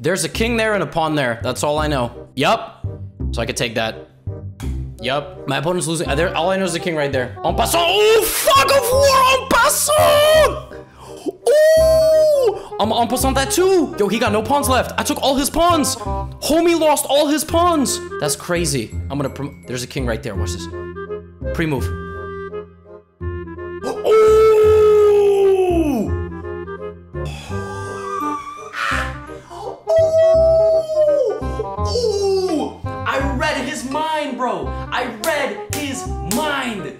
There's a king there and a pawn there. That's all I know. Yup. So I could take that. Yup. My opponent's losing. There, all I know is the king right there. En passant. Oh, fuck of war. En passant. Oh, I'm en passant that too. Yo, he got no pawns left. I took all his pawns. Homie lost all his pawns. That's crazy. I'm gonna. There's a king right there. Watch this. Pre-move. Ooh! I read his mind, bro. I read his mind.